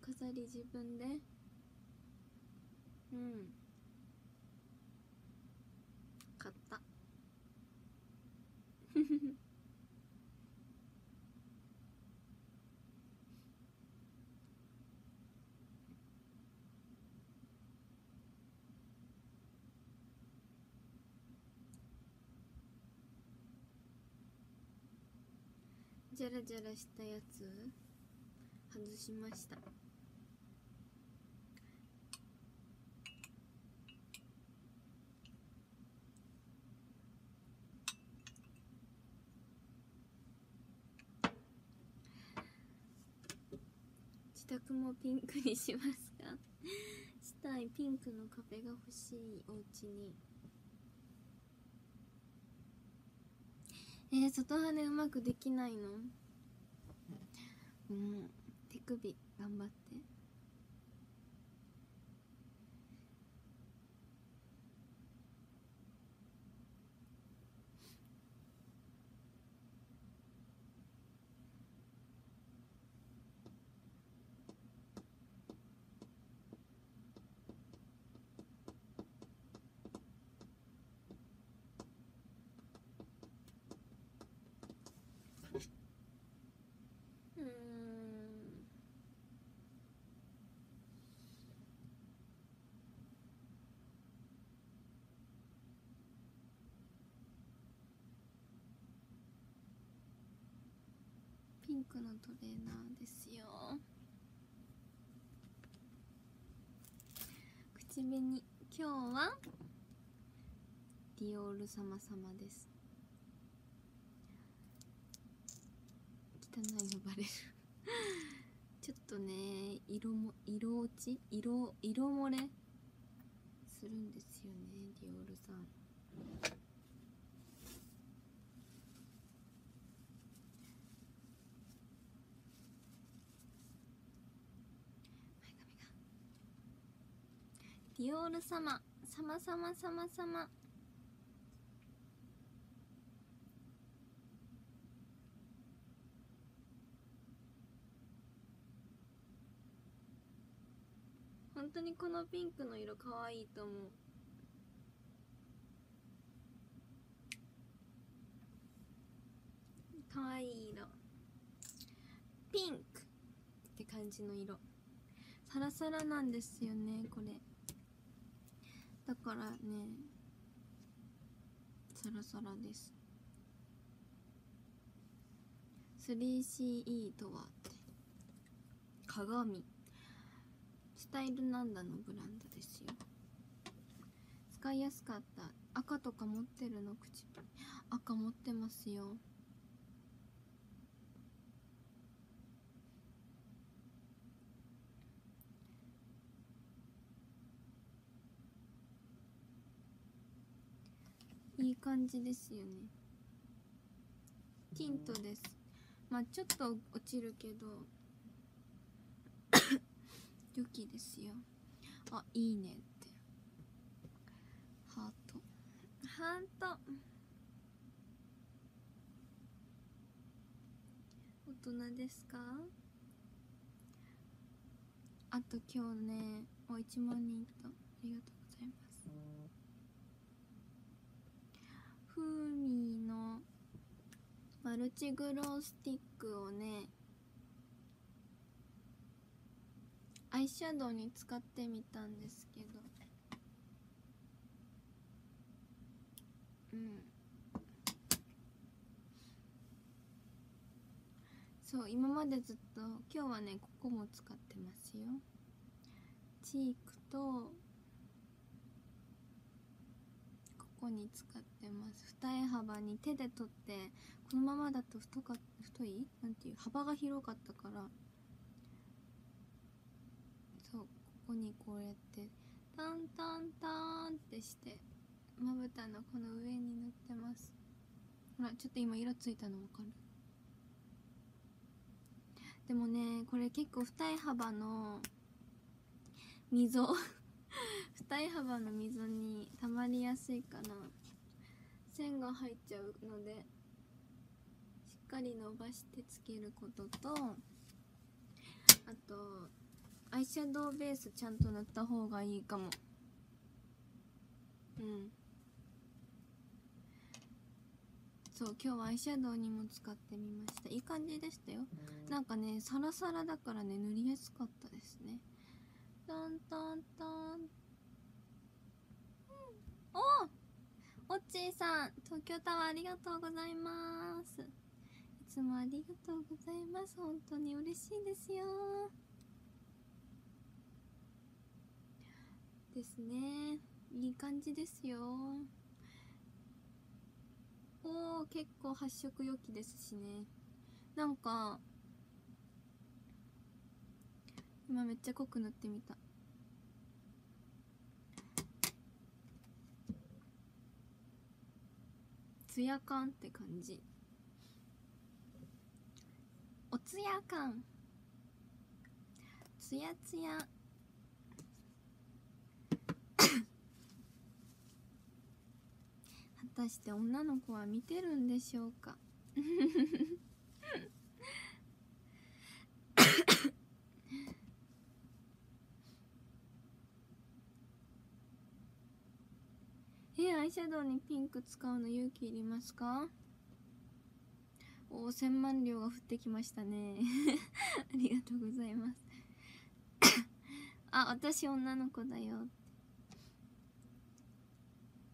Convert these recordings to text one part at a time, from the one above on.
飾り自分で。うん。買った。ジャラジャラしたやつ外しました。自宅もピンクにしますか？したいピンクの壁が欲しいお家に。えー、外羽うまくできないの？うん。手首頑張ってうーんピンクのトレーナーですよ。口紅今日はディオール様様です。汚いのバレる。ちょっとね色も色落ち？色色漏れ？するんですよねディオールさん。ディオール様様様様様。本当にこのピンクの色可愛いいと思う。可愛い色。ピンクって感じの色。サラサラなんですよねこれ。だからねサラサラです。3CE とはって鏡。スタイルなんだのブランドですよ。使いやすかった。赤とか持ってるの口。赤持ってますよ。いい感じですよね。ティントです。まあちょっと落ちるけど 良きですよ。あいいねって。ハート。ハート。大人ですか？あと今日ねお1万人いった。ありがとうございます。フーミーのマルチグロースティックをねアイシャドウに使ってみたんですけど。うん。そう今までずっと今日はねここも使ってますよ。チークとこに使ってます。二重幅に手で取ってこのままだと太か太い？なんていう幅が広かったから。そうここにこうやってタンタンタンってしてまぶたのこの上に塗ってます。ほらちょっと今色ついたの分かる？でもねこれ結構二重幅の溝。二重幅の溝に溜まりやすいから線が入っちゃうのでしっかり伸ばしてつけることとあとアイシャドウベースちゃんと塗った方がいいかも。うん。そう今日はアイシャドウにも使ってみました。いい感じでしたよ。なんかねサラサラだからね塗りやすかったですねトントントン。おおっちーさん東京タワーありがとうございます。いつもありがとうございます。本当に嬉しいですよ。ですね。いい感じですよ。おー結構発色良きですしね。なんか今めっちゃ濃く塗ってみた。ツヤ感って感じ。おつや感。つやつや果たして女の子は見てるんでしょうか えアイシャドウにピンク使うの勇気いりますか？おお千万両が降ってきましたね。ありがとうございます。あ私女の子だよ。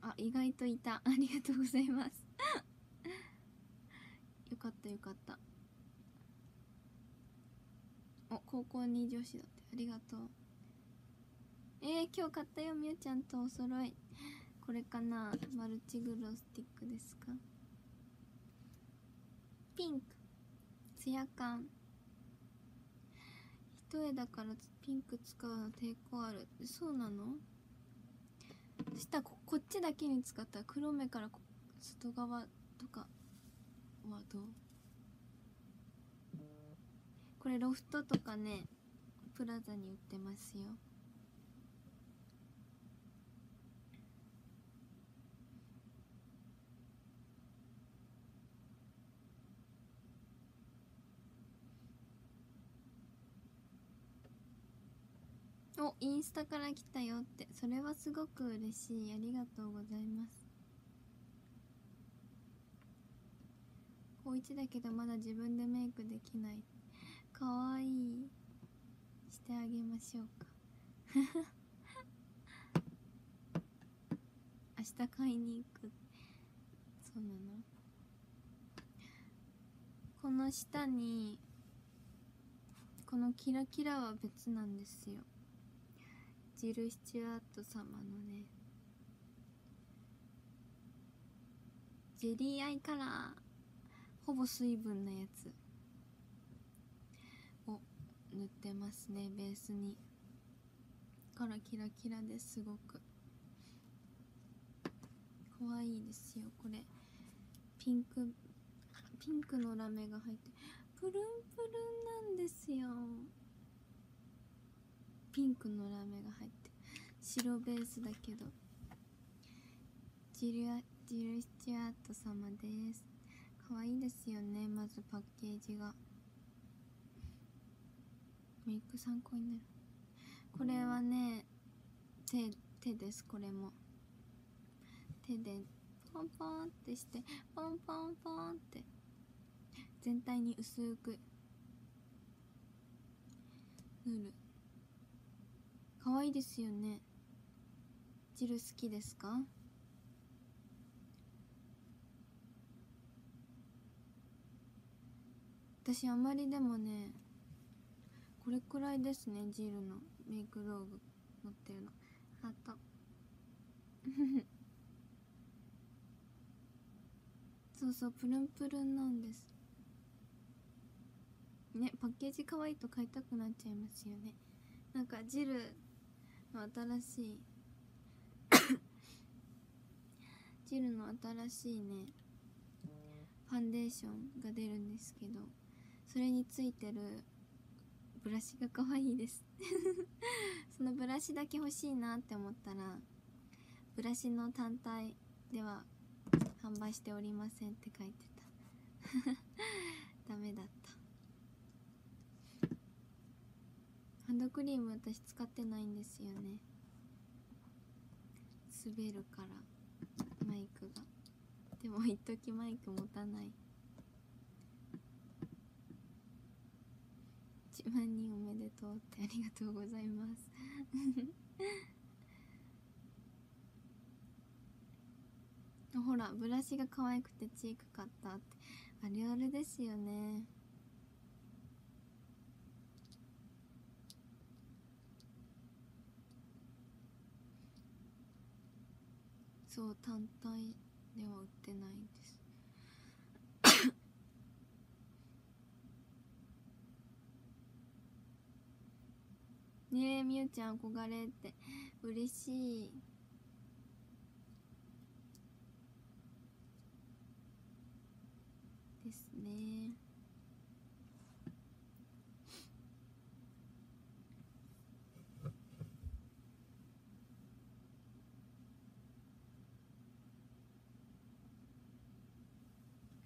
あ意外といた。ありがとうございます。よかったよかった。お高校に女子だって。ありがとう。えー、今日買ったよ。みゆちゃんとお揃い。これかな？マルチグロスティックですか？ピンク。ツヤ感。一重だからピンク使うの抵抗ある。そうなの？そしたらここっちだけに使った。ら黒目から外側とか。はどう？これロフトとかねプラザに売ってますよ。おインスタから来たよって。それはすごく嬉しい。ありがとうございます。高一だけどまだ自分でメイクできない。かわいい。してあげましょうか。明日買いに行く。そうなの？この下にこのキラキラは別なんですよ。ジル・スチュアート様のね。ジェリーアイカラーほぼ水分のやつ。を塗ってますねベースに。からキラキラですごく。可愛いですよこれ。ピンクピンクのラメが入ってプルンプルンなんですよ。ピンクのラメが入って白ベースだけどジルアジル・スチュアート様です。可愛いですよねまずパッケージが。メイク参考になる。これはね手手ですこれも。手でポンポンってしてポンポンポンって。全体に薄く塗る。可愛いですよね。汁好きですか？私あまりでもねこれくらいですねジルのメイク道具持ってるの。ハート。そうそうプルンプルンなんです。ねパッケージ可愛いと買いたくなっちゃいますよね。なんかジル新しい。ジルの新しいね。ファンデーションが出るんですけどそれについてるブラシが可愛いです。そのブラシだけ欲しいなって思ったらブラシの単体では販売しておりませんって書いてた。ダメだったハンドクリーム私使ってないんですよね。滑るからマイクが。でも一時マイク持たない。1万人おめでとうってありがとうございます。ほらブラシが可愛くてチーク買ったって。あるあるですよね。そう単体では売ってないんです。ねえみゆちゃん憧れって嬉しい。ですね。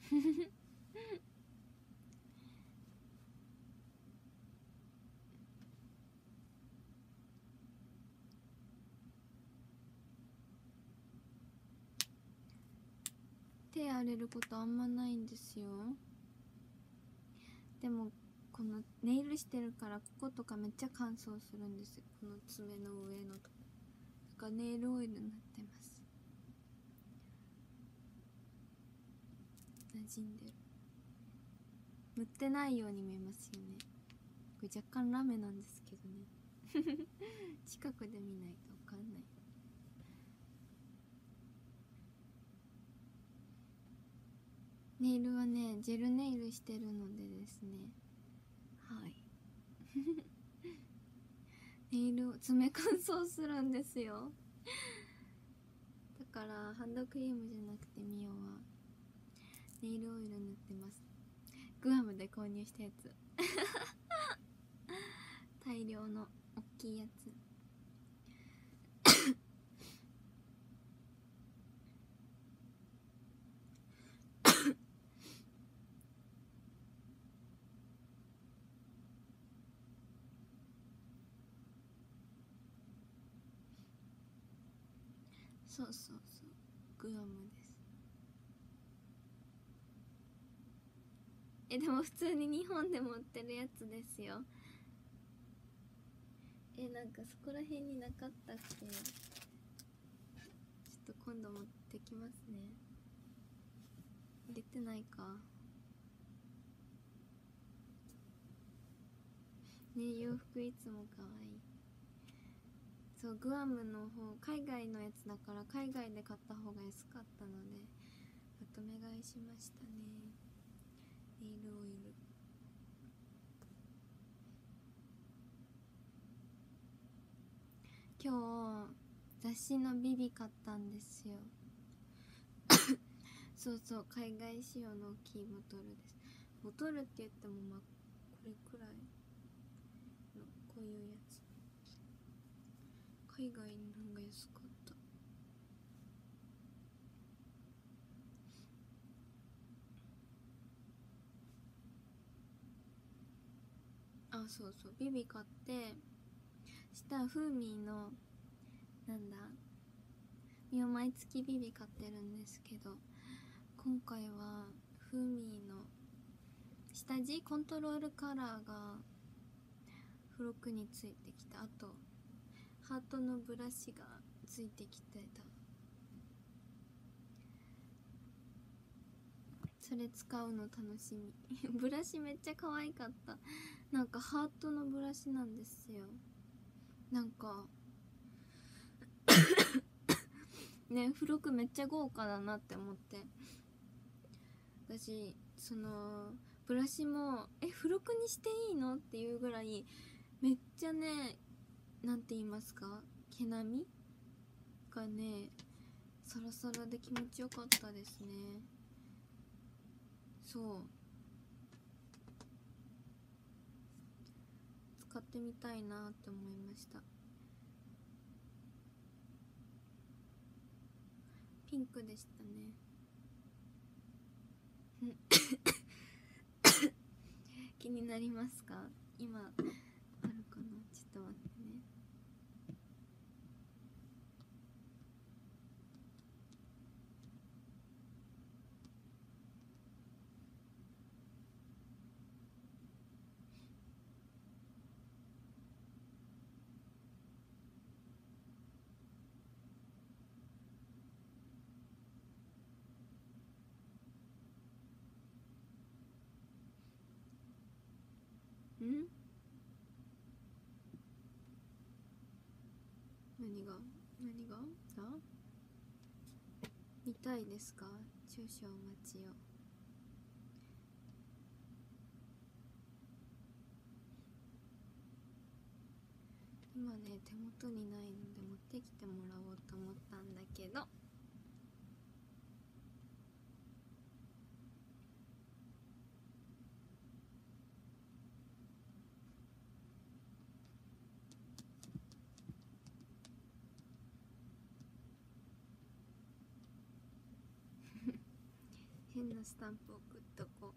手荒れることあんまないんですよ。でもこのネイルしてるからこことかめっちゃ乾燥するんですよ。この爪の上の。とこだかネイルオイルになってます。馴染んでる。塗ってないように見えますよね。これ若干ラメなんですけどね。近くで見ないと分かんない。ネイルはねジェルネイルしてるのでですね。はい。ネイル爪乾燥するんですよ。だからハンドクリームじゃなくてミオはネイルオイル塗ってます。グアムで購入したやつ。大量の大きいやつ。そうそうそう。グアムですえでも普通に日本でも売ってるやつですよ。えなんかそこら辺になかったっけ？ちょっと今度持ってきますね。出てないか。ね洋服いつも可愛い。そうグアムの方海外のやつだから海外で買った方が安かったのでまとめ買いしましたね。ネイルオイル今日雑誌のビビ買ったんですよ。そうそう海外仕様の大きいボトルです。ボトルって言ってもまあこれくらいのこういうやつ。海外の方が安かったあそうそうビビ買ってしたらフーミーのなんだみを毎月ビビ買ってるんですけど今回はフーミーの下地コントロールカラーが付録についてきた。あとハートのブラシがついてきてた。それ使うの楽しみ。ブラシめっちゃ可愛かった。なんかハートのブラシなんですよ。なんか ね付録めっちゃ豪華だなって思って。私そのブラシもえ付録にしていいのっていうぐらいめっちゃねなんて言いますか毛並みがねサラサラで気持ちよかったですね。そう。使ってみたいなって思いました。ピンクでしたね。気になりますか？今あるかな？ちょっと何が何が？あ見たいですか？少々お待ちを。今ね手元にないので持ってきてもらおうと思ったんだけど。変なスタンプ送っとこ。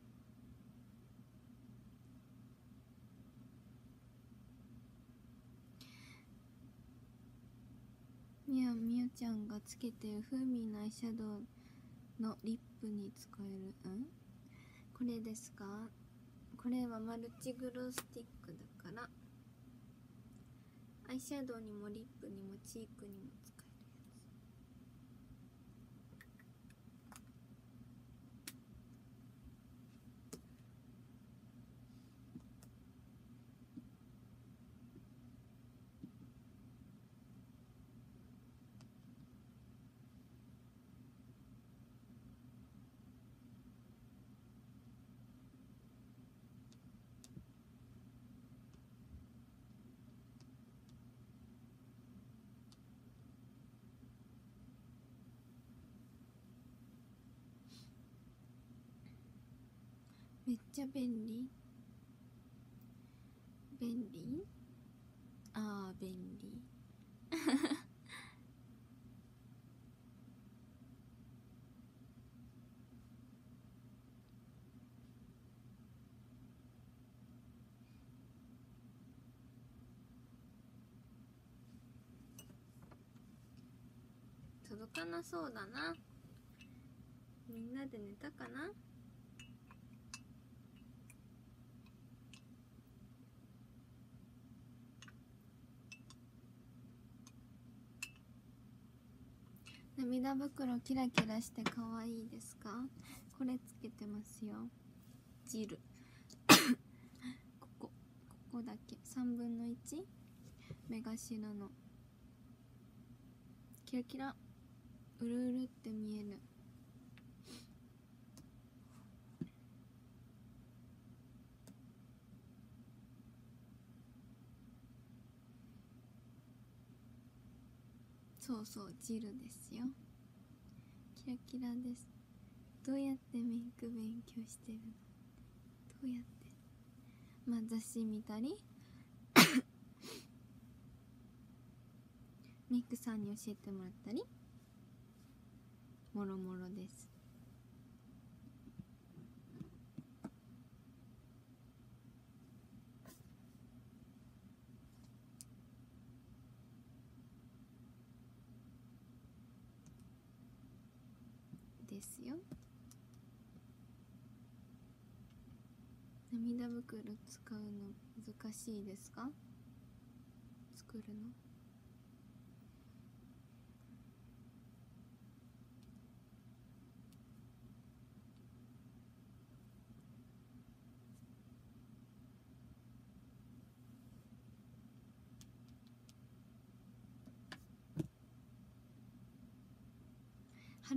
うみやみやちゃんがつけてるフーミーのアイシャドウのリップに使える？ん？これですか？これはマルチグロースティックだから。アイシャドウにもリップにもチークにもめっちゃ便利。便利？ああ便利。届かなそうだな。みんなで寝たかな？涙袋キラキラして可愛いですか？これつけてますよ。汁。ここここだけ。3分の 1? 目頭の。キラキラ。うるうるって見える。そうそうジルですよ。キラキラです。どうやってメイク勉強してるの？どうやって？まあ雑誌見たり？メイクさんに教えてもらったり？もろもろです。ですよ。涙袋使うの難しいですか？作るの？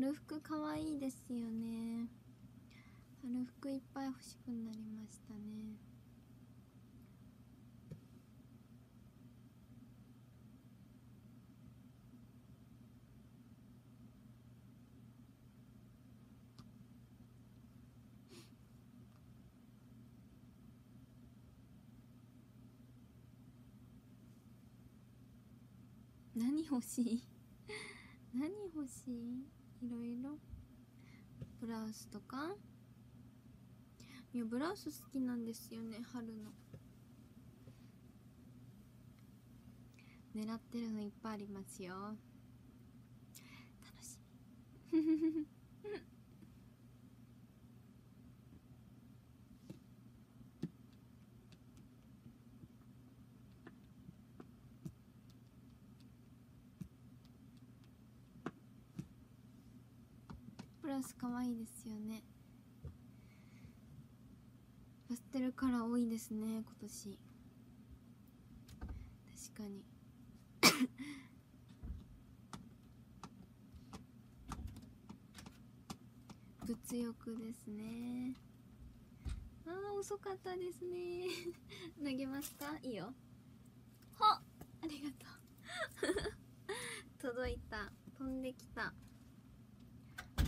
春服かわいいですよね。春服いっぱい欲しくなりましたね。何欲しい？何欲しい？いろいろブラウスとか。いやブラウス好きなんですよね春の。狙ってるのいっぱいありますよ。楽しみ。ラス可愛いですよね。バスってるカラー多いですね今年。確かに。物欲ですね。あー遅かったですね。投げますか？いいよ。はありがとう。届いた。飛んできた。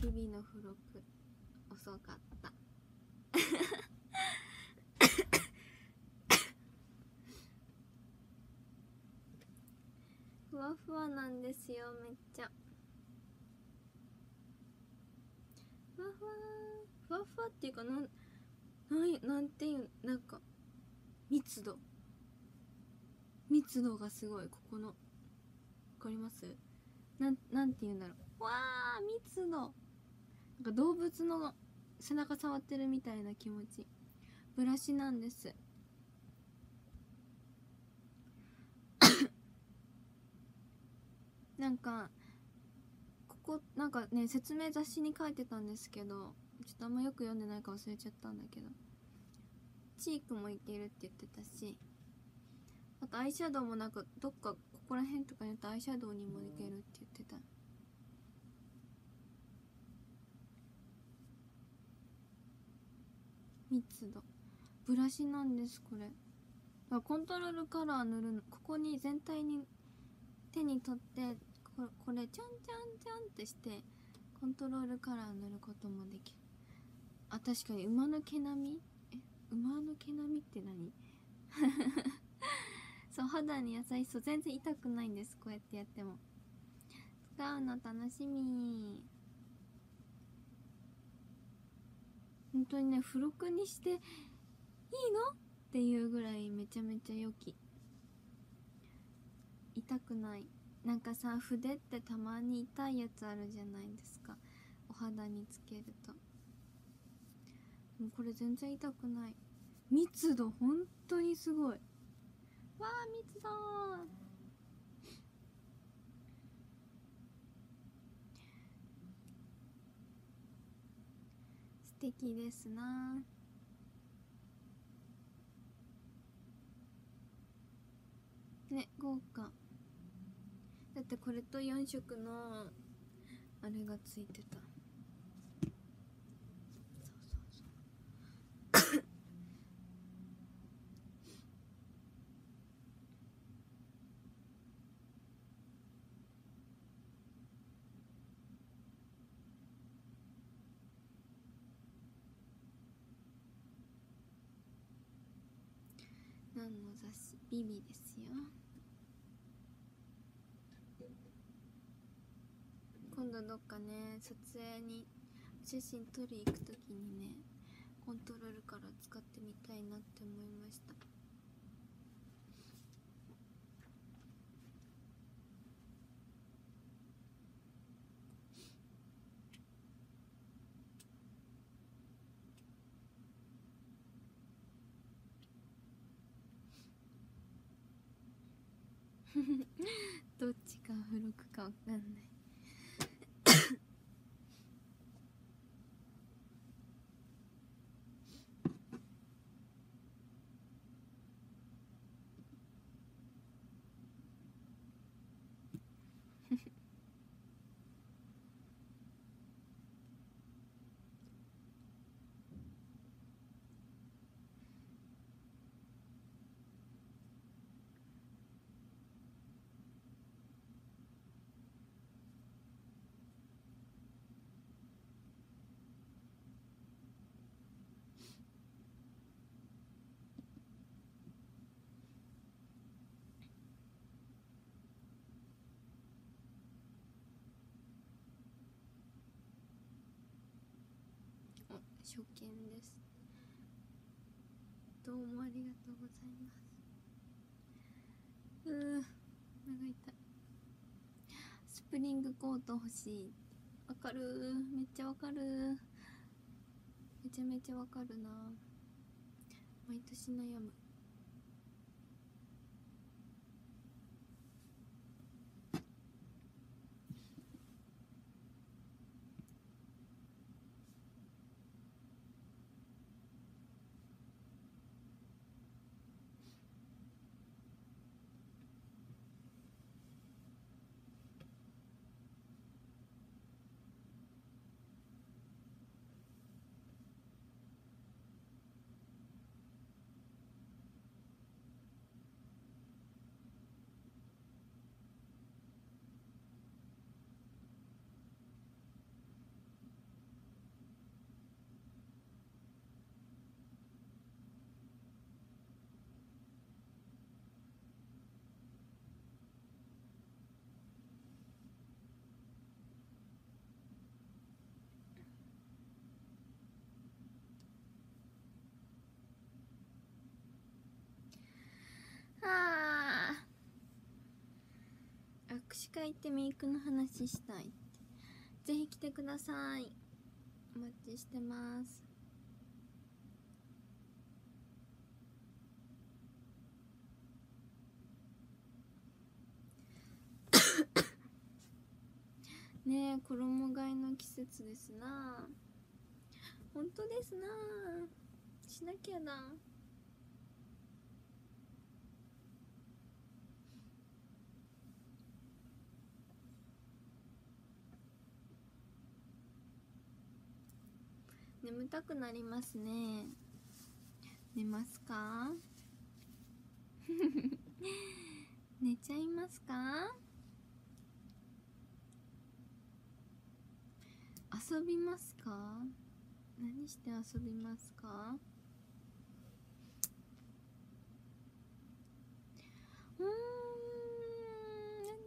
ビビの付録。遅かった。ふわふわなんですよめっちゃ。ふわふわ。ふわふわっていうかなんなんなんていうなんか密度。密度がすごいここの。わかります？なんなんて言うんだろう。わあ密度。なんか動物の背中触ってるみたいな気持ち。ブラシなんです。なんかここなんかね説明雑誌に書いてたんですけどちょっとあんまよく読んでないか忘れちゃったんだけど。チークもいけるって言ってたしあとアイシャドウもなんかどっかここら辺とかにあったアイシャドウにもいけるって言ってた。密度。ブラシなんですこれ。コントロールカラー塗るの。ここに全体に手に取ってこれこれちゃんちゃんちゃんってしてコントロールカラー塗ることもできる。あ確かに馬の毛並み？え馬の毛並みって何？そう肌に優しそう。全然痛くないんですこうやってやっても。使うの楽しみ。本当にね付録にしていいの？っていうぐらいめちゃめちゃ良き。痛くない。なんかさ筆ってたまに痛いやつあるじゃないですか。お肌につけると。もうこれ全然痛くない。密度本当にすごい。わあ密度敵ですな。ね豪華。だってこれと4色のあれがついてた。そうそうそう何の意味ですよ。今度どっかね撮影に写真撮り行く時にねコントロールから使ってみたいなって思いました。どっちが付録かわかんない。初見です。どうもありがとうございます。うー長い痛い。スプリングコート欲しい。わかる。めっちゃわかる。めちゃめちゃわかるな。毎年悩む。子会ってメイクの話したい。ぜひ来てください。お待ちしてます。ねえ衣替えの季節ですな。本当ですな。しなきゃな。眠たくなりますね。寝ますか？寝ちゃいますか？遊びますか？何して遊びますか？うん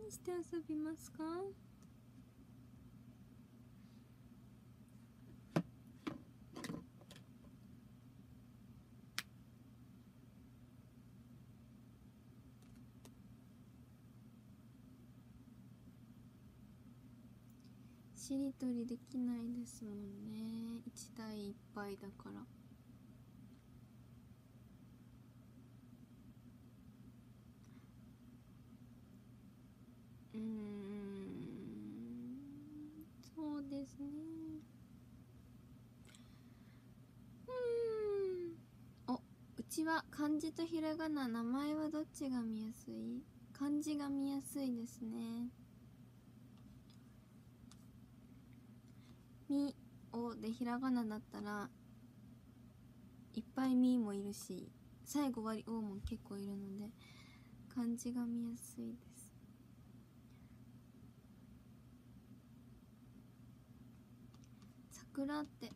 何して遊びますか？しりとりできないですもんね1対1杯だからうんそうですねうんおうちは漢字とひらがな名前はどっちが見やすい漢字が見やすいですねみおでひらがなだったらいっぱいみもいるし最後割おも結構いるので漢字が見やすいです。桜って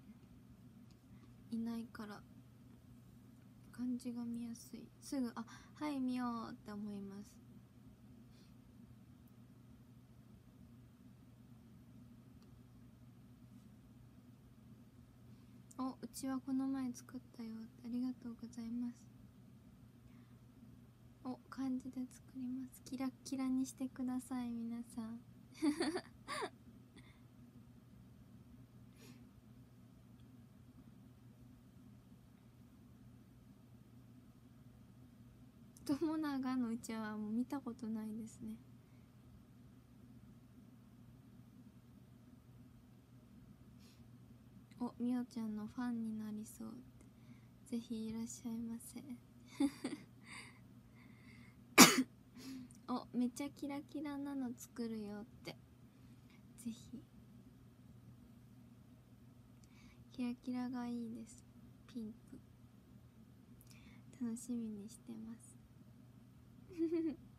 いないから漢字が見やすい。すぐあはい見ようって思います。おうちはこの前作ったよ。ありがとうございます。お漢字で作ります。キラッキラにしてください皆さん。友永のうちはもう見たことないですねおみおちゃんのファンになりそう。ぜひいらっしゃいませ。おめっちゃキラキラなの作るよって。ぜひ。キラキラがいいです。ピンク。楽しみにしてます。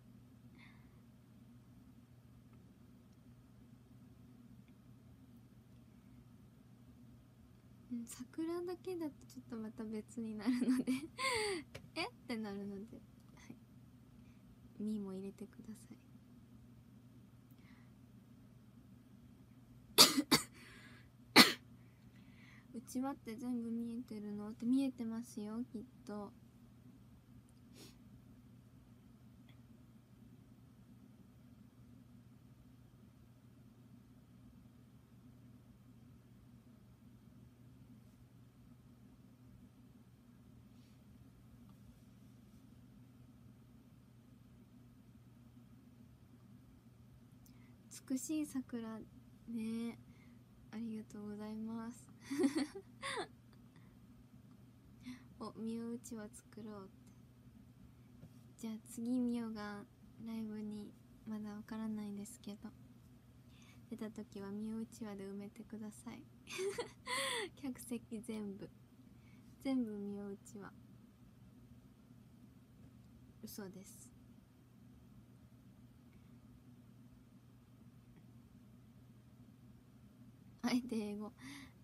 うん桜だけだとちょっとまた別になるので。え？ってなるので。はい「み」も入れてください。うちわって全部見えてるの？って見えてますよきっと美しい桜ね。ありがとうございます。おみおうちわ作ろうって。じゃあ次みおがライブにまだわからないんですけど。出た時はみおうちわで埋めてください。客席全部。全部みおうちわ嘘です。あえて英語。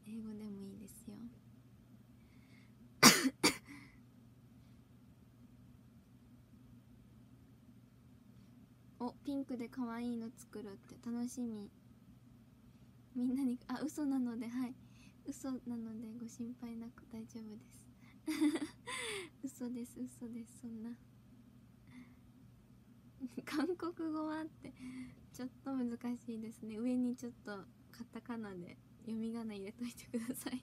英語でもいいですよ。おピンクで可愛いの作るって楽しみ。みんなにあ嘘なのではい。嘘なのでご心配なく大丈夫です。嘘です嘘ですそんな。韓国語はってちょっと難しいですね。上にちょっとカタカナで読み仮名入れといてください。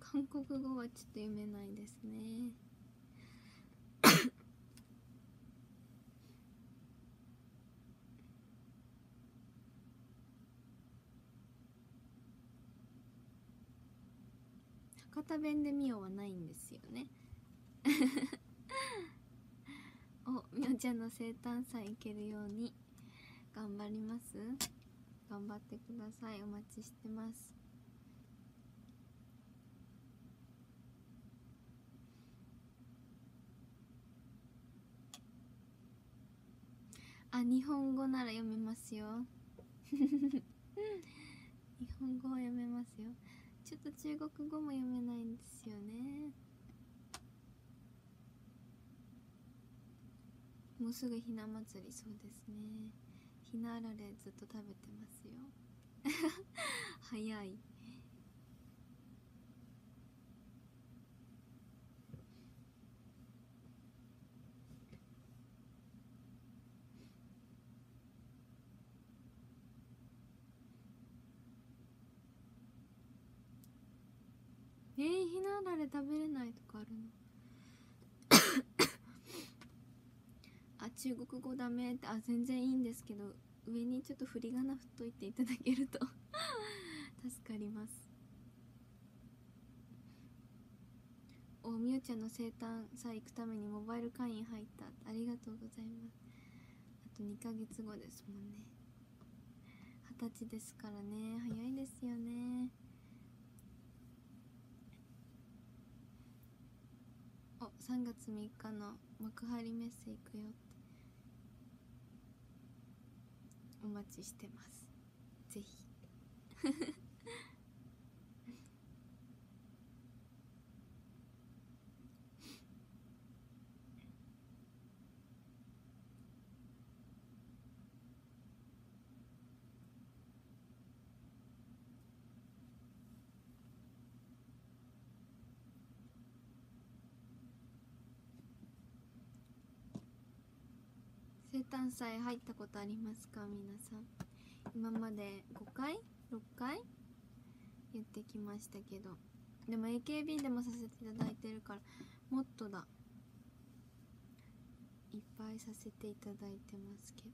韓国語はちょっと読めないですね。博多弁でミオはないんですよね。おみおちゃんの生誕祭行けるように頑張ります。頑張ってください。お待ちしてます。あ日本語なら読めますよ。日本語は読めますよ。ちょっと中国語も読めないんですよね。もうすぐひな祭りそうですね。ひなあられずっと食べてますよ。早い。なあれ食べれないとかあるの？あ中国語ダメってあ全然いいんですけど上にちょっと振り仮名振っといていただけると 助かります。おみゆちゃんの生誕さあ行くためにモバイル会員入った。ありがとうございます。あと2ヶ月後ですもんね。二十歳ですからね。早いですよね。お3月3日の幕張メッセ行くよって。お待ちしてます。ぜひ。生誕祭入ったことありますか？皆さん。今まで5回？6回？言ってきましたけど。でも AKB でもさせていただいてるからもっとだ。いっぱいさせていただいてますけど。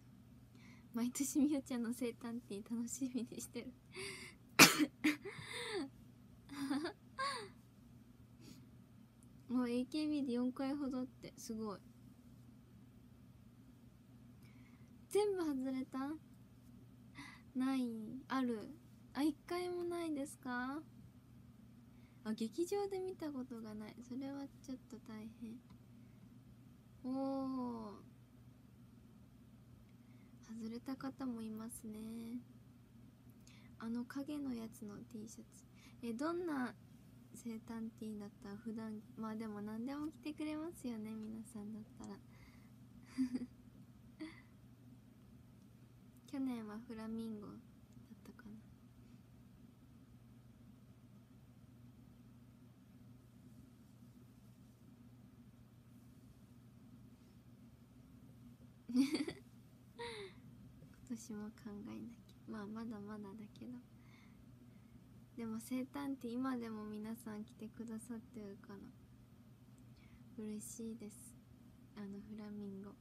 毎年みよちゃんの生誕ティー楽しみにしてる。もう AKB で4回ほどってすごい。全部外れた？ない。ある。あ一回もないですか？あ劇場で見たことがない。それはちょっと大変。おお外れた方もいますね。あの影のやつの T シャツ。えどんな生誕ティーだった？ら普段。まあでも何でも着てくれますよね皆さんだったら。去年はフラミンゴだったかな。今年も考えなきゃ。まあまだまだだけど。でも生誕って今でも皆さん来てくださってるから嬉しいです。あのフラミンゴ。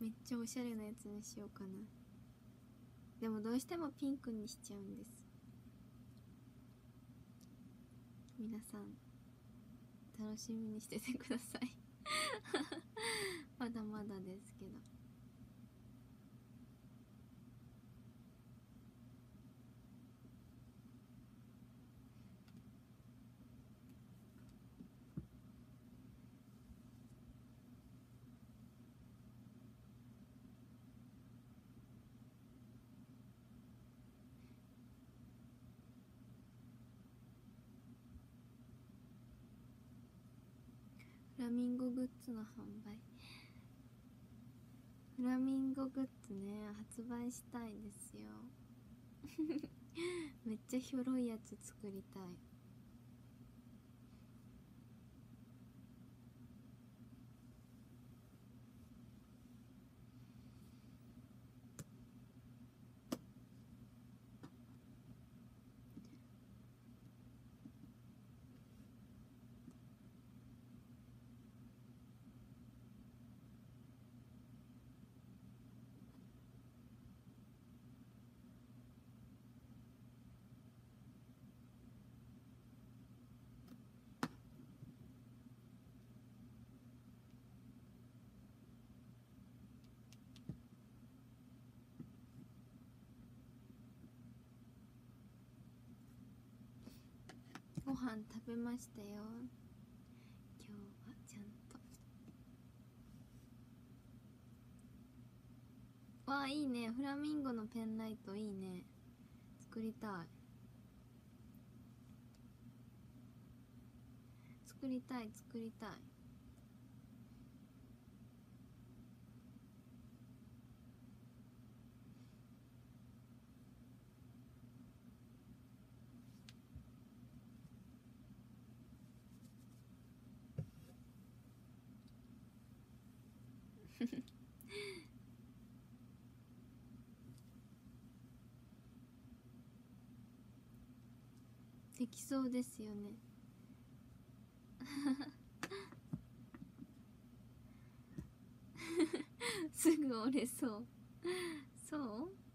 めっちゃおしゃれなやつにしようかな。でもどうしてもピンクにしちゃうんです。皆さん楽しみにしててください。まだまだですけど。ラミンゴグッズの販売。フラミンゴグッズね発売したいですよ。めっちゃひょろいやつ作りたい。飯食べましたよ。今日はちゃんと。わあいいね。フラミンゴのペンライトいいね。作りたい。作りたい作りたいできそうですよね。すぐ折れそう。そう？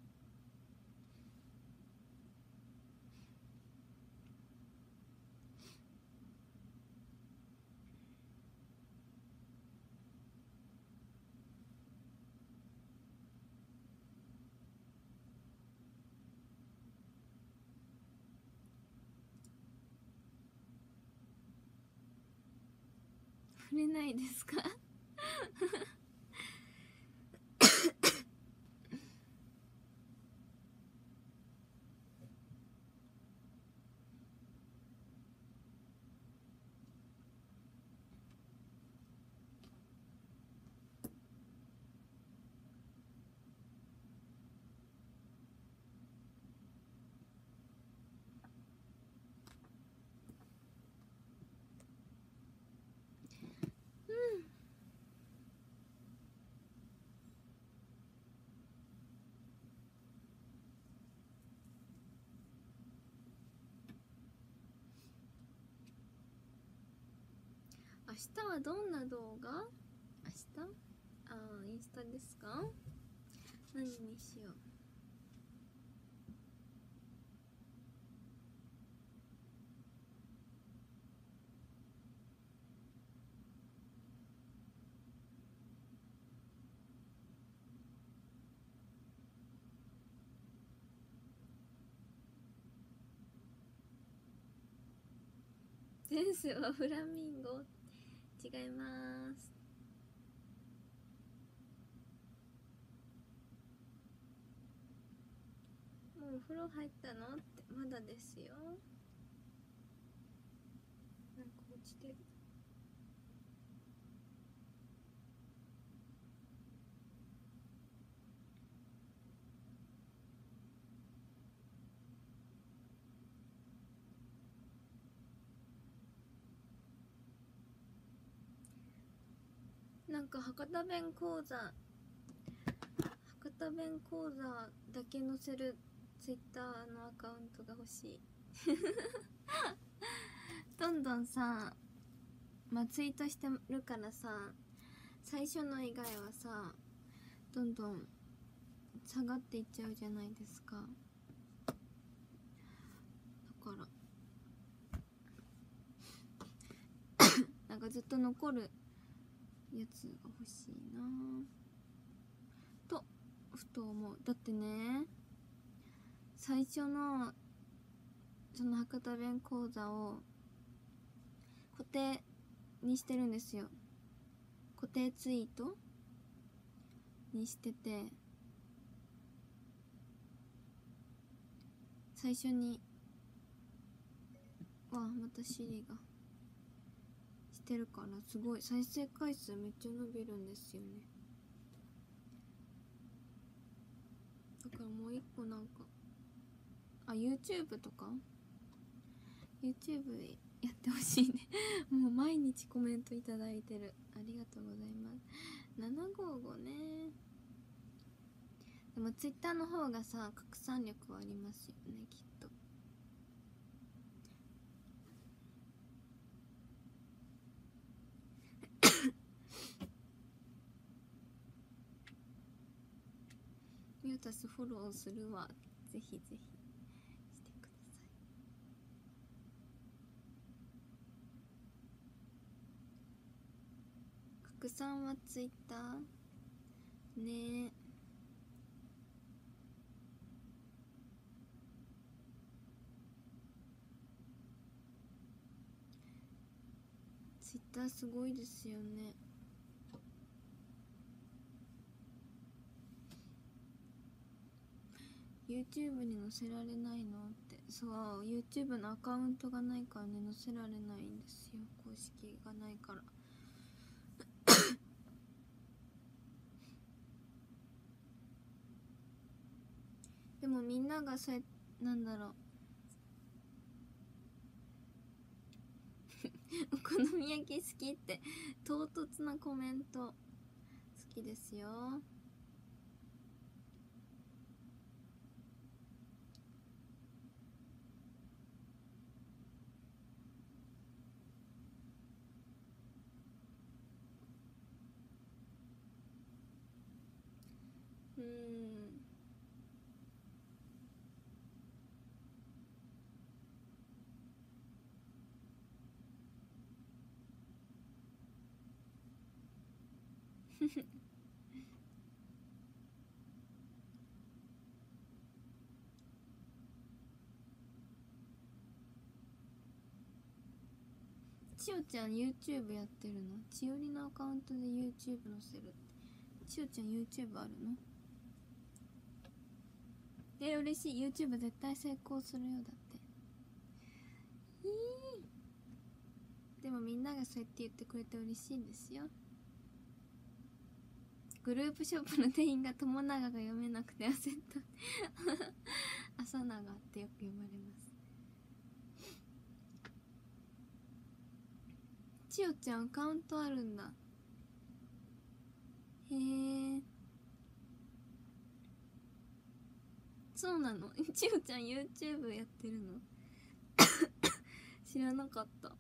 触れないですか？明日はどんな動画？明日？ああインスタですか？何にしよう？前世はフラミンゴ。違います。もうお風呂入ったの？ってまだですよ。なんか落ちてる。なんか博多弁講座博多弁講座だけ載せるツイッターのアカウントが欲しい。どんどんさまあツイートしてるからさ最初の以外はさどんどん下がっていっちゃうじゃないですか。だから なんかずっと残るやつが欲しいな。とふと思う。だってね最初のその博多弁講座を固定にしてるんですよ。固定ツイートにしてて最初にわまたシリが。してるからすごい再生回数めっちゃ伸びるんですよね。だからもう一個なんかあ YouTube とか？YouTube でやってほしいね。もう毎日コメントいただいてる。ありがとうございます。755ね。でも Twitter の方がさ拡散力はありますよねきっと。ミュータスフォローするわぜひぜひしてください拡散はツイッターねえツイッターすごいですよね。YouTube に載せられないの？って。そう YouTube のアカウントがないからね載せられないんですよ。公式がないから。でもみんながそうなんだろう。お好み焼き好きって唐突なコメント好きですよ。うん。ちおちゃん YouTube やってるの？ちおりのアカウントで YouTube 載せるって。ちおちゃん YouTube あるの？え嬉しい。YouTube 絶対成功するようだって。でもみんながそうやって言ってくれて嬉しいんですよ。グループショップの店員が友永が読めなくて焦った。朝長ってよく読まれます。ちおちゃんアカウントあるんだ。へえそうなの？ちおちゃん YouTube やってるの？知らなかった。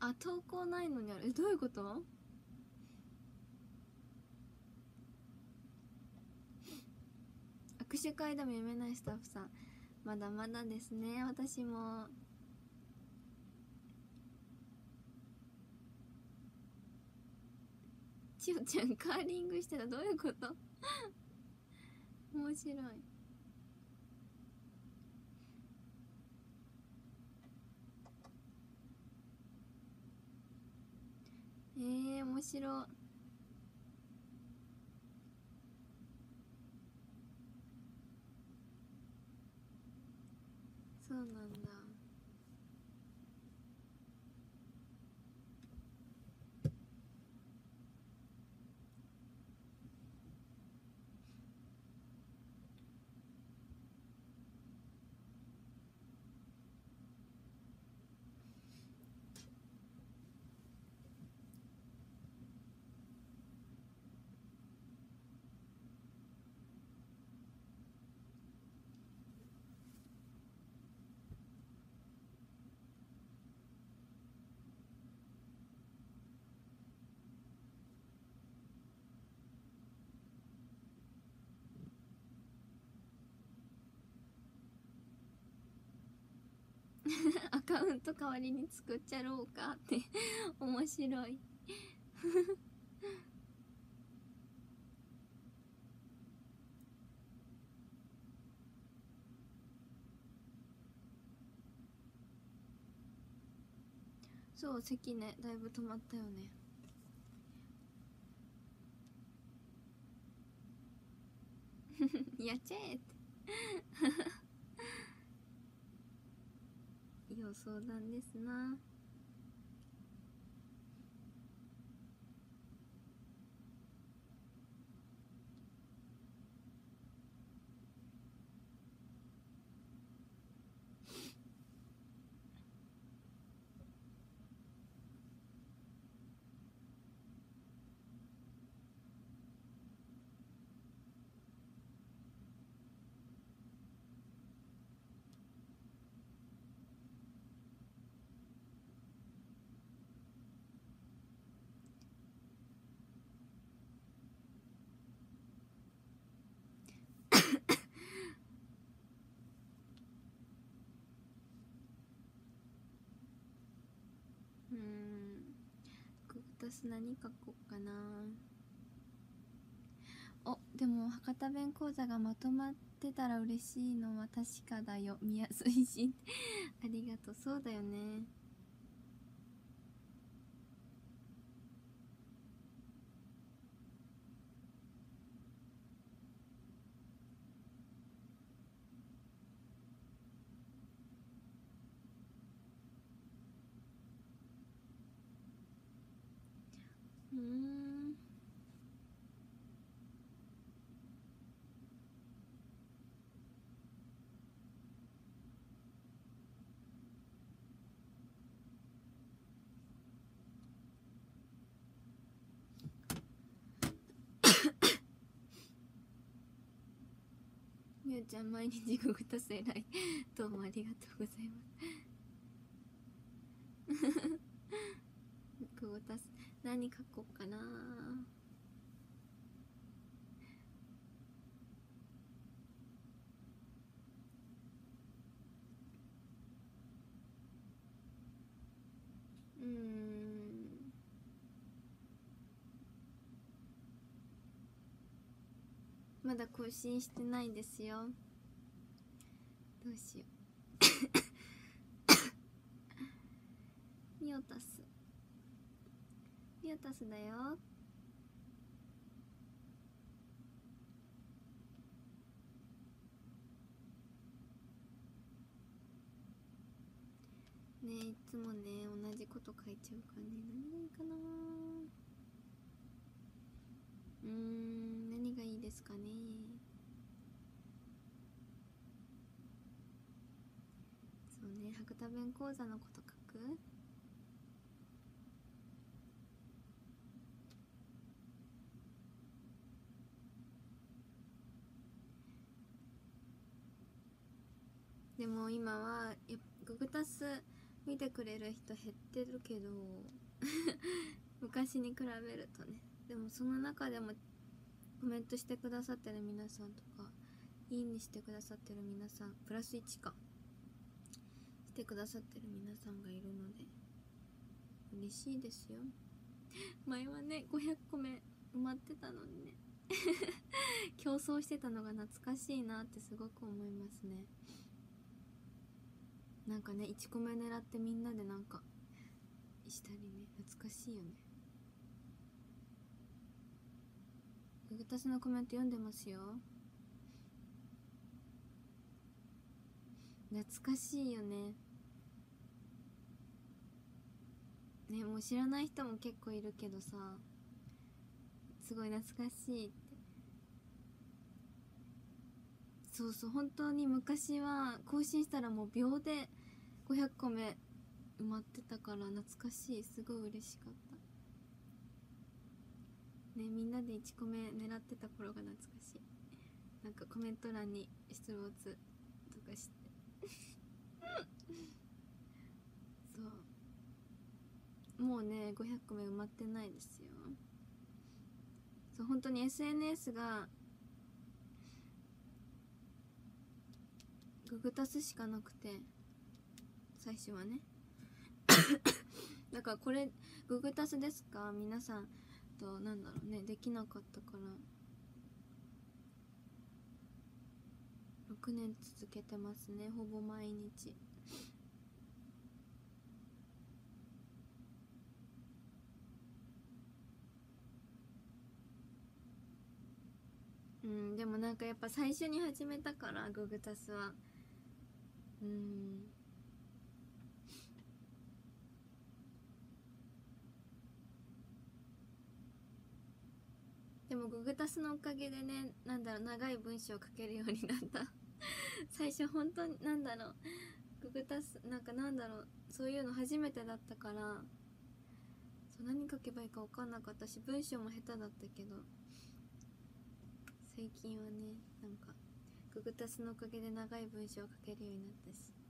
あ投稿ないのにあるえどういうこと？握手会でも読めないスタッフさん。まだまだですね。私もちおちゃんカーリングしてたどういうこと？面白い。えー、面白い。そうなんだ。アカウント代わりに作っちゃろうかって面白い。そう席ねだいぶ止まったよね。やっちゃえって。要相談ですなうん私何書こうかな。おでも博多弁講座がまとまってたら嬉しいのは確かだよ。見やすいし。ありがとう。そうだよねうーんみゆちゃん毎日ググタス偉い。どうもありがとうございます。ググタス何書こうかなうーんまだ更新してないですよ。どうしよう。ミオタス。ミオタスだよ。ねえいつもね同じこと書いちゃうからね。何がいいかな。うん何がいいですかね。そうね博多弁講座のこと書く？でも今はググタス見てくれる人減ってるけど 昔に比べるとね。でもその中でもコメントしてくださってる皆さんとかいいねしてくださってる皆さんプラス1か。してくださってる皆さんがいるので嬉しいですよ。前はね500個目埋まってたのにね。競争してたのが懐かしいなってすごく思いますね。なんかね1個目狙ってみんなでなんかしたりね懐かしいよね。ググタスのコメント読んでますよ。懐かしいよね。ねもう知らない人も結構いるけどさ。すごい懐かしいって。そうそう本当に昔は更新したらもう秒で500個目埋まってたから懐かしい。すごい嬉しかった。ねみんなで1個目狙ってた頃が懐かしい。なんかコメント欄に出没とかして。そう。もうね500個目埋まってないですよ。そう本当に SNS がググタスしかなくて最初はね。だからこれググタスですか？皆さんとなんだろうねできなかったから。6年続けてますねほぼ毎日。うんでもなんかやっぱ最初に始めたからググタスは。うん。でもググタスのおかげでねなんだろう長い文章を書けるようになった。最初本当になんだろうググタスなんかなんだろうそういうの初めてだったからそう何書けばいいか分かんなかったし文章も下手だったけど最近はねなんかググタスのおかげで長い文章を書けるようになったし。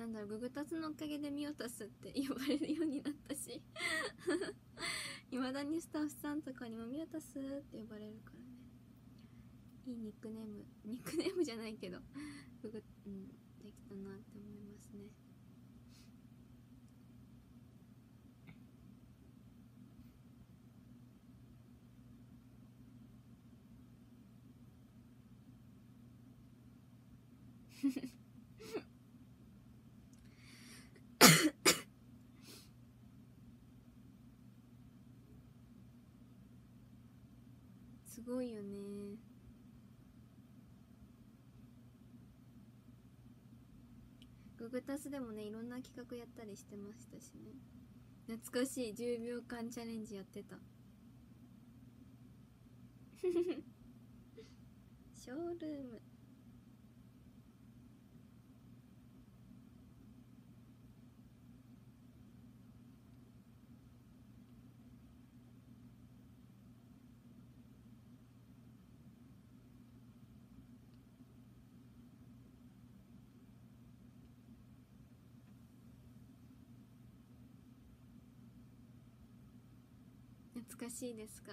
なんだろうググタスのおかげでミオタスって呼ばれるようになったし。いまだにスタッフさんとかにもミオタスって呼ばれるからね。いいニックネーム。ニックネームじゃないけどググうんできたなって思いますね。すごいよね。ググタスでもねいろんな企画やったりしてましたしね。懐かしい10秒間チャレンジやってた。ショールーム懐かしいですか？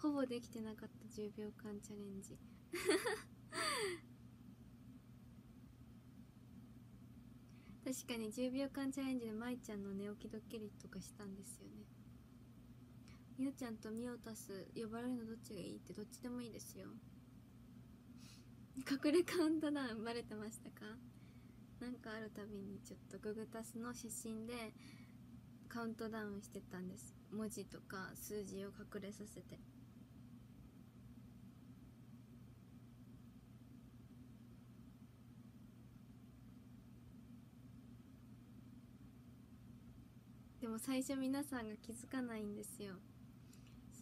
ほぼできてなかった10秒間チャレンジ。確かに10秒間チャレンジでまいちゃんの寝起きドッキリとかしたんですよね。みおちゃんとみおたす呼ばれるのどっちがいいってどっちでもいいですよ。隠れカウントダウンバレてましたか？なんかあるたびにちょっとググタスの写真でカウントダウンしてたんです。文字とか数字を隠れさせて。でも最初皆さんが気づかないんですよ。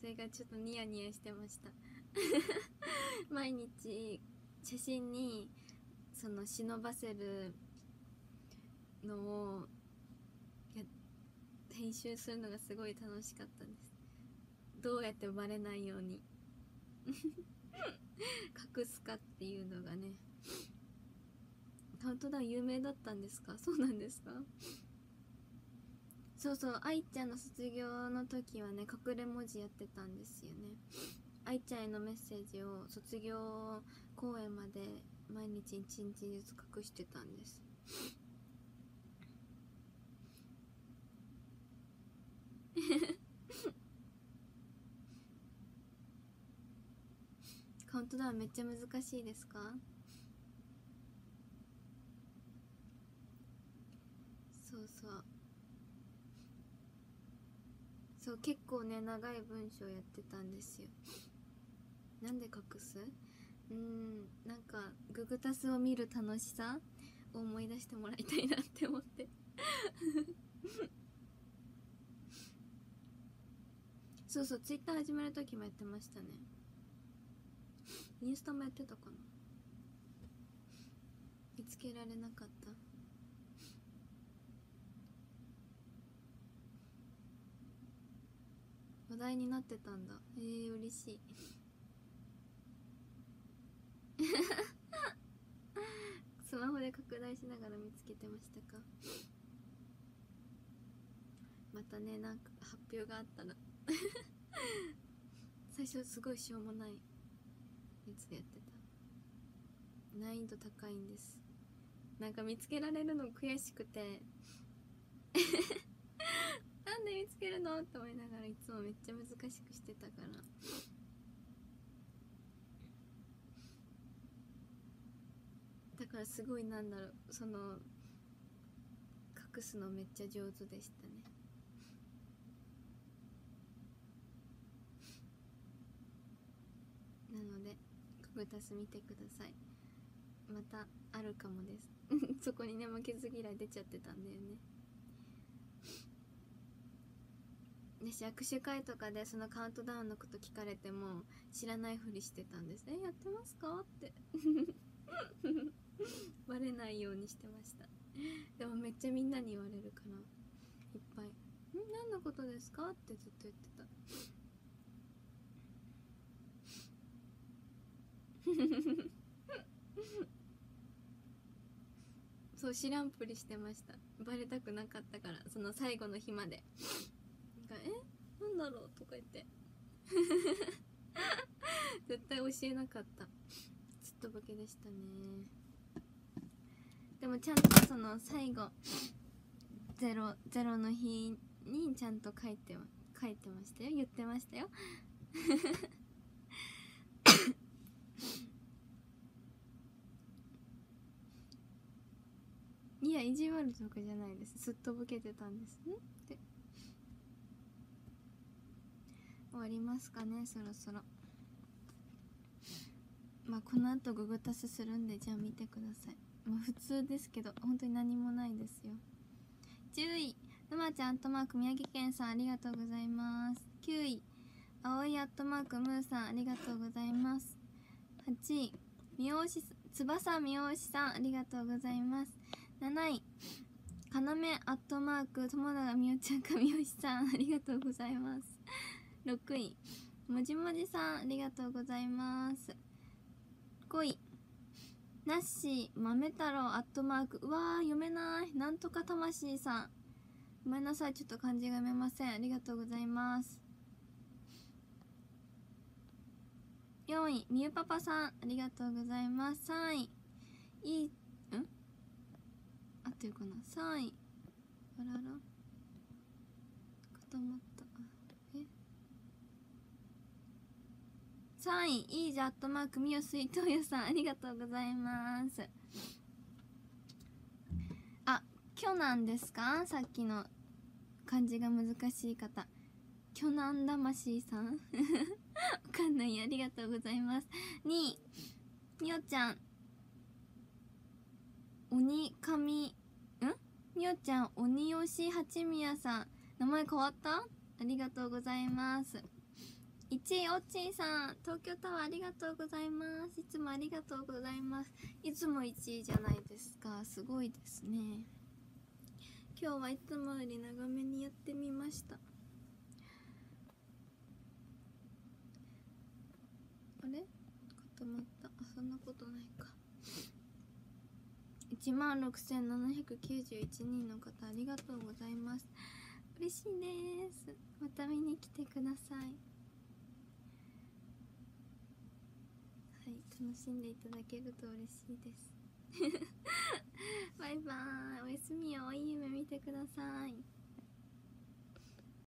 それがちょっとニヤニヤしてました。毎日写真にその忍ばせるのを編集するのがすごい楽しかったです。どうやってバレないように。隠すかっていうのがね。カウントダウン有名だったんですか？そうなんですか？そうそう愛ちゃんの卒業の時はね隠れ文字やってたんですよね。愛ちゃんへのメッセージを卒業公演まで毎日一日ずつ隠してたんです。カウントダウンめっちゃ難しいですか？そうそう。そう結構ね長い文章やってたんですよ。なんで隠す？うんなんかググタスを見る楽しさを思い出してもらいたいなって思って。そうそうツイッター始める時もやってましたね。インスタもやってたかな。見つけられなかった。話題になってたんだ。えー、嬉しい。スマホで拡大しながら見つけてましたか。またねなんか発表があったら。最初すごいしょうもないやつでやってた。難易度高いんです。なんか見つけられるの悔しくて。なんで見つけるの？って思いながらいつもめっちゃ難しくしてたから。だからすごいなんだろう。その隠すのめっちゃ上手でしたね。グタス見てください。またあるかもです。そこにね負けず嫌い出ちゃってたんだよね。私握手会とかでそのカウントダウンのこと聞かれても知らないふりしてたんです。えやってますか？って。バレないようにしてました。でもめっちゃみんなに言われるからいっぱい「ん？何のことですか?」ってずっと言ってた。そう知らんぷりしてました。バレたくなかったからその最後の日まで。なんか「え？なんだろう?」とか言って。絶対教えなかった。ずっとボケでしたね。でもちゃんとその最後ゼロゼロの日にちゃんと書いて書いてましたよ。言ってましたよ いや意地悪とかじゃないです。すっとぼけてたんです。ねって。終わりますかねそろそろ。まあこの後ググタスするんでじゃあ見てください。まあ普通ですけど本当に何もないですよ。10位ぬまちゃんアットマーク宮城県さんありがとうございます。9位！青いアットマークムーさんありがとうございます。8位！三好翼三好さんありがとうございます。7位。かなめアットマーク友永美桜ちゃんか三好さん ありがとうございます。6位。もじもじさんありがとうございます。5位。ナッシー豆太郎アットマークうわー読めない。なんとか魂さん。ごめんなさいちょっと漢字が読めません。ありがとうございます。4位。みゆパパさんありがとうございます。3位。いい合ってるかな？3位。あらら。固まった。え？3位。いいじゃアットマークみよすいとうやさんありがとうございます。あ今日なんですか？さっきの漢字が難しい方。巨南魂さん。わかんない。ありがとうございます。2位。みおちゃん。鬼神ん？みおちゃん鬼吉八宮さん。名前変わった？ありがとうございます。1位おっちーさん。東京タワーありがとうございます。いつもありがとうございます。いつも1位じゃないですか。すごいですね。今日はいつもより長めにやってみました。あれ？固まった。あそんなことないか。1万6791人の方ありがとうございます。嬉しいです。また見に来てください。はい楽しんでいただけると嬉しいです。バイバーイ。おやすみよ。いい夢見てください。